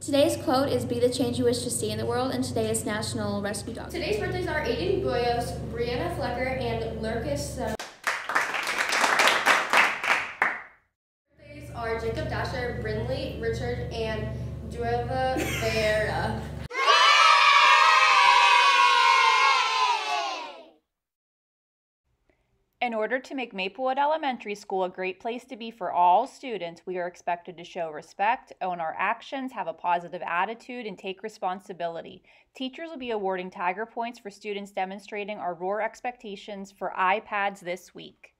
Today's quote is Be the change you wish to see in the world, and today is National Rescue Dog. Today's birthdays are Aiden Boyos, Brianna Flecker, and Lurkus. Uh, birthdays are Jacob Dasher, Brindley, Richard, and Dueva Vera. In order to make Maplewood Elementary School a great place to be for all students, we are expected to show respect, own our actions, have a positive attitude, and take responsibility. Teachers will be awarding Tiger Points for students demonstrating our ROAR expectations for iPads this week.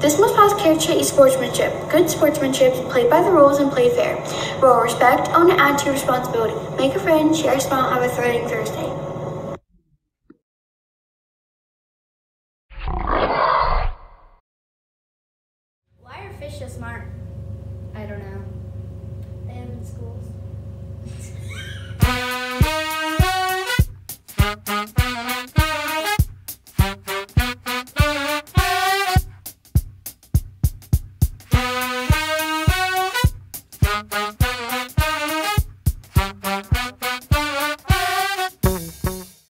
This most past character is sportsmanship. Good sportsmanship, play by the rules and play fair. Roll respect, own to your responsibility. Make a friend, share a smile, have a thrilling Thursday. Fish so smart? I don't know.